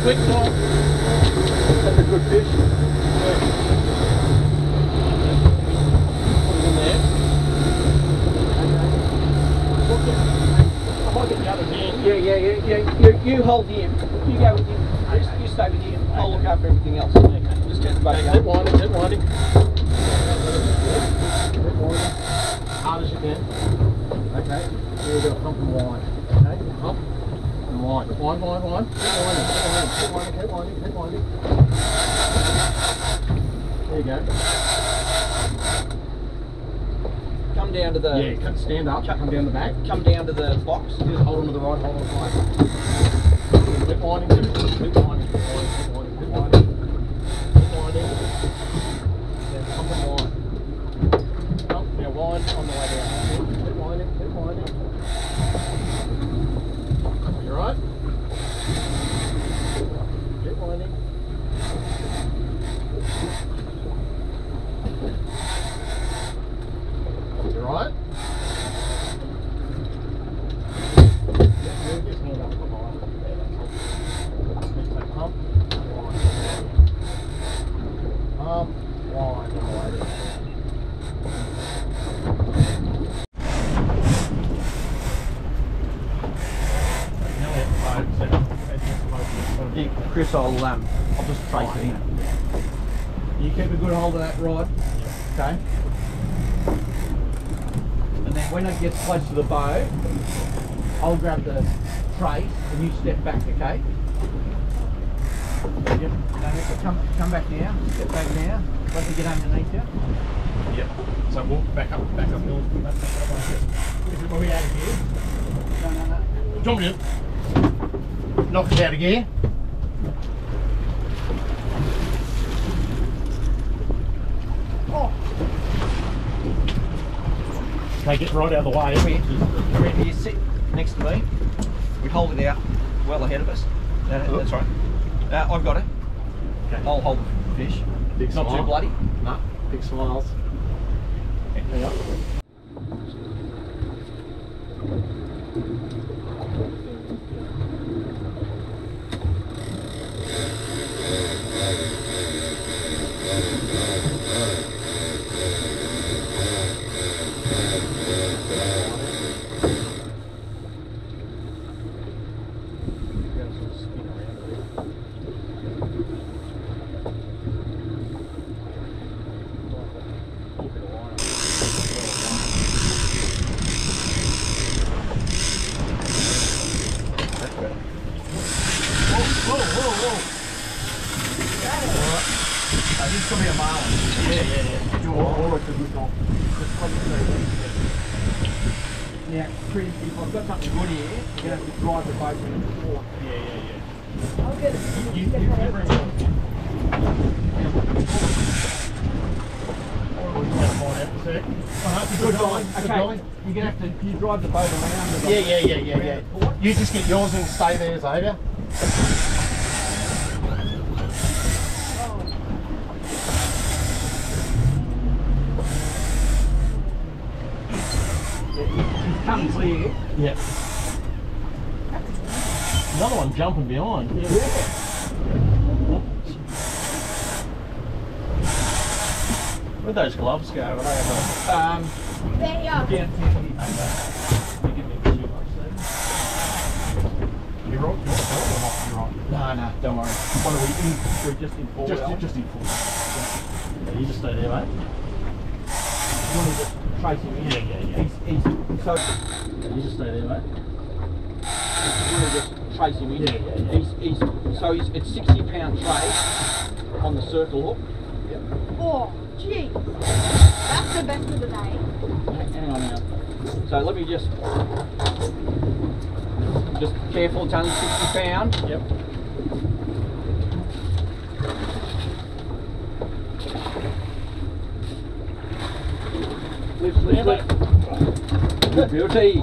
quick time. That's a good fish. Yeah, yeah, yeah, yeah. You, you hold him. You go with him. Chris, you stay with him. I'll look after everything else. Just get the winding. Hard as you can. Okay. Here we go. Hump and wind. Wind. Wind, wind, wind. Keep winding, keep winding, keep winding, keep winding, keep winding. There you go. Come down to the. Yeah, cut- stand up, Cut- come down the back. Come down to the box. Just hold on to the right, hold on the right. Keep winding, keep winding, keep winding, keep winding. Keep winding. Yeah, hump and wind. Hump, now wind on the way down. Keep winding, keep winding. You right? Keep winding. You right? Yeah, just hand up behind. There, that's all. Just like hump, wind. Hump, wind on the way down. Yeah, Chris, I'll um, I'll just trace it in. You keep a good hold of that rod, okay? When it gets close to the bow, I'll grab the trace and you step back, okay? Yep. Nick, come come back now. Step back now. Let me get underneath you. Yep. So walk back up, back up hills, back, back up like this. Is it, are we out of gear? No, no, no. Do you want me to knock us out of gear? Take it right out of the way. come here. Come here. You sit next to me. We hold it out well ahead of us. That- that's right. Uh, I've got it. Okay. I'll hold the fish. Big It's not too bloody. No, big smiles. There you go. Whoa, whoa, whoa. Uh, this could be a marlin. Yeah, yeah, yeah. You all, all it's a good dog. Just plug it through. Now, Chris, if I've got something good here, you're going to have to drive the boat into the port. Yeah, yeah, yeah. I'll get it. You, you, you bring it on. You might find out in a sec. That's a good line. Okay, you're going to have to you drive the boat around the Yeah, yeah, yeah, yeah, yeah. You just get yours and stay there, Xavier. Come clear. Yep. Another one jumping behind. Where'd those gloves go? Are they ever... Um, There you are. down to You give me two bucks there. You're right, you're right, or not, you're right. No, no, don't worry. What are we in? We're just in four Just, wheel. just in full. Yeah, you just stay there, mate. You want to just trace him in? Yeah, yeah, yeah. He's, he's, so Yeah, you just stay there, mate. you want to just trace him in? Yeah, yeah, yeah. He's, he's, so he's, it's 60 pound trace on the circle hook. Yep. Oh, gee. That's the best of the day. Hang on now. So let me just, just careful, it's only 60 pound. Yep. Minutos aí.